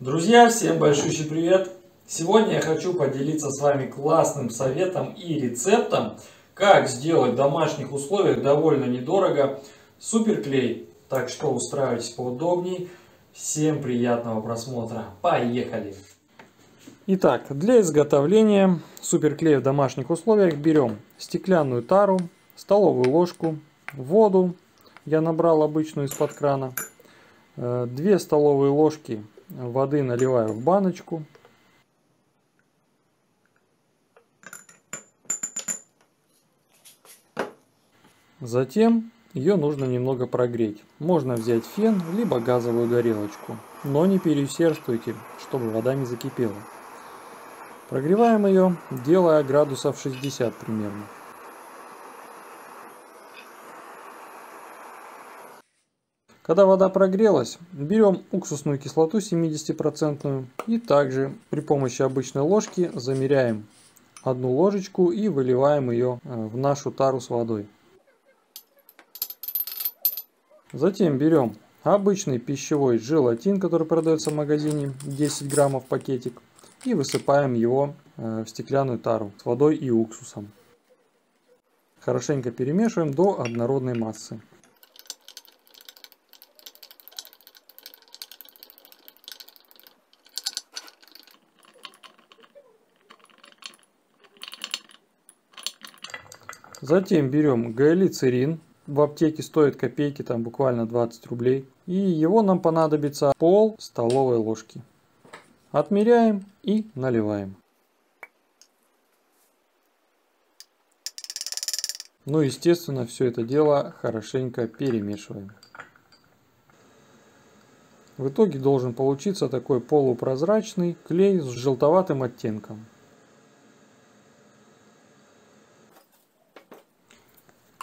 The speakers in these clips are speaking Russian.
Друзья, всем большущий привет! Сегодня я хочу поделиться с вами классным советом и рецептом, как сделать в домашних условиях довольно недорого суперклей. Так что устраивайтесь поудобней. Всем приятного просмотра. Поехали! Итак, для изготовления суперклея в домашних условиях берем стеклянную тару, столовую ложку, воду, я набрал обычную из-под крана, 2 э, столовые ложки воды наливаю в баночку. Затем ее нужно немного прогреть. Можно взять фен, либо газовую горелочку. Но не переусердствуйте, чтобы вода не закипела. Прогреваем ее, делая градусов 60 примерно. Когда вода прогрелась, берем уксусную кислоту 70% и также при помощи обычной ложки замеряем одну ложечку и выливаем ее э, в нашу тару с водой. Затем берем обычный пищевой желатин, который продается в магазине, 10 граммов пакетик, и высыпаем его э, в стеклянную тару с водой и уксусом. Хорошенько перемешиваем до однородной массы. Затем берем гаэлицерин. В аптеке стоит копейки, там буквально 20 рублей. И его нам понадобится пол столовой ложки. Отмеряем и наливаем. Ну, естественно, все это дело хорошенько перемешиваем. В итоге должен получиться такой полупрозрачный клей с желтоватым оттенком.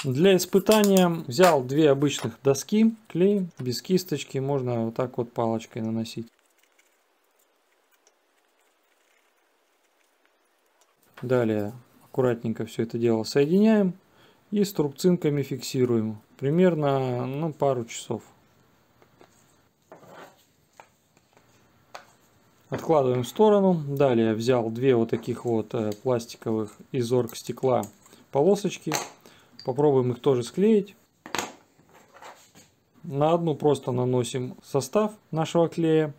Для испытания взял две обычных доски, клей без кисточки, можно вот так вот палочкой наносить. Далее аккуратненько все это дело соединяем и струбцинками фиксируем. Примерно ну, пару часов. Откладываем в сторону. Далее взял две вот таких вот э, пластиковых из оргстекла полосочки. Попробуем их тоже склеить. На одну просто наносим состав нашего клея.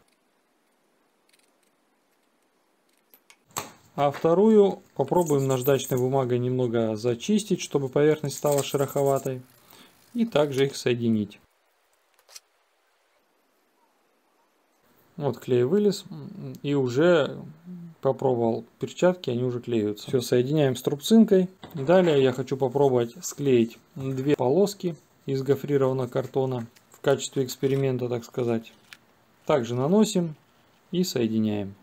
А вторую попробуем наждачной бумагой немного зачистить, чтобы поверхность стала шероховатой. И также их соединить. Вот клей вылез и уже попробовал перчатки, они уже клеются. Все, соединяем с. Далее я хочу попробовать склеить две полоски из гофрированного картона в качестве эксперимента, так сказать. Также наносим и соединяем.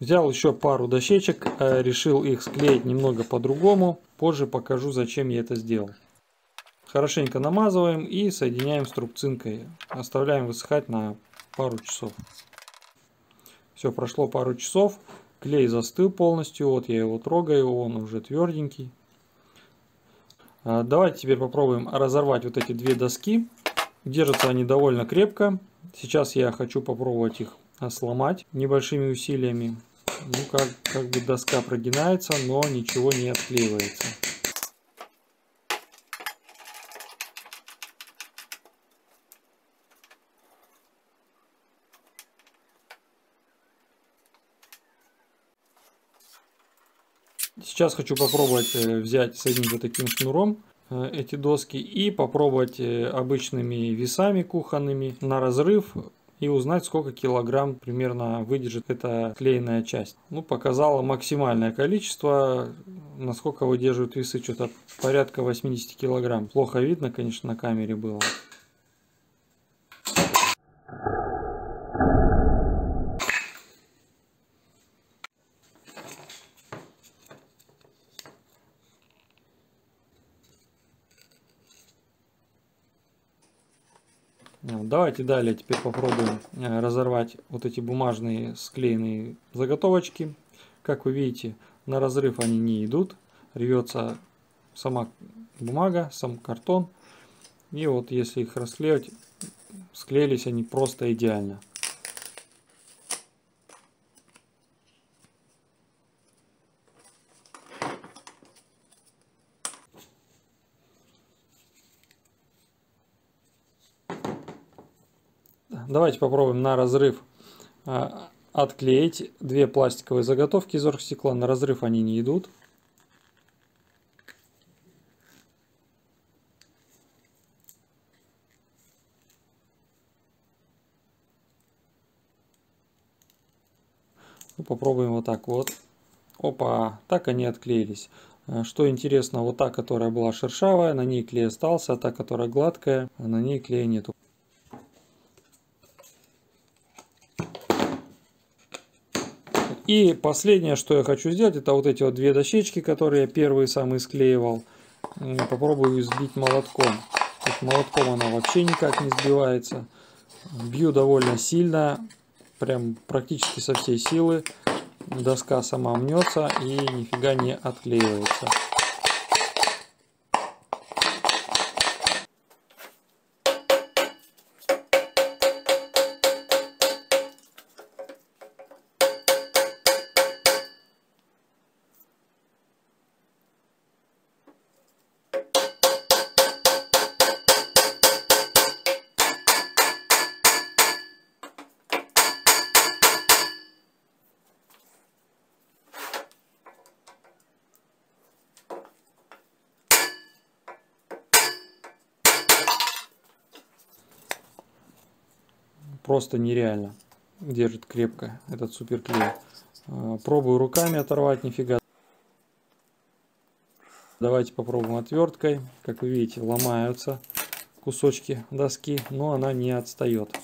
Взял еще пару дощечек, э, решил их склеить немного по-другому. Позже покажу, зачем я это сделал. Хорошенько намазываем и соединяем с трубцинкой. Оставляем высыхать на пару часов. Все, прошло пару часов. Клей застыл полностью. Вот я его трогаю, он уже тверденький. А, давайте теперь попробуем разорвать вот эти две доски. Держатся они довольно крепко. Сейчас я хочу попробовать их сломать небольшими усилиями. Ну, как, как бы доска прогинается, но ничего не отклеивается. Сейчас хочу попробовать э, взять, соединить вот таким шнуром э, эти доски и попробовать э, обычными весами кухонными на разрыв и узнать, сколько килограмм примерно выдержит эта клеенная часть. Ну, показала максимальное количество, насколько выдерживают весы, что-то порядка 80 килограмм. Плохо видно, конечно, на камере было. Давайте далее теперь попробуем э, разорвать вот эти бумажные склеенные заготовочки. Как вы видите, на разрыв они не идут. Рвется сама бумага, сам картон. И вот если их расклеивать, склеились они просто идеально. Давайте попробуем на разрыв а, отклеить две пластиковые заготовки из оргстекла. На разрыв они не идут. Ну, попробуем вот так вот. Опа, так они отклеились. А, что интересно, вот та, которая была шершавая, на ней клей остался, а та, которая гладкая, на ней клея нету. И последнее, что я хочу сделать, это вот эти вот две дощечки, которые я первые самые склеивал. Попробую сбить молотком. Так, молотком она вообще никак не сбивается. Бью довольно сильно, прям практически со всей силы. Доска сама мнется и нифига не отклеивается. Просто нереально держит крепко этот суперклей. А, пробую руками оторвать, нифига. Давайте попробуем отверткой. Как вы видите, ломаются кусочки доски, но она не отстает.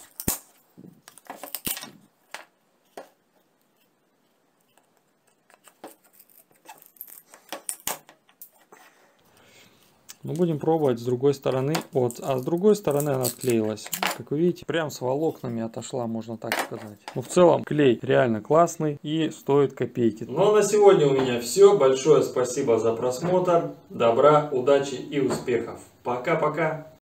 Но будем пробовать с другой стороны. Вот, а с другой стороны она отклеилась. Как вы видите, прям с волокнами отошла, можно так сказать. Но в целом клей реально классный и стоит копейки. Ну а на сегодня у меня все. Большое спасибо за просмотр. Добра, удачи и успехов. Пока-пока.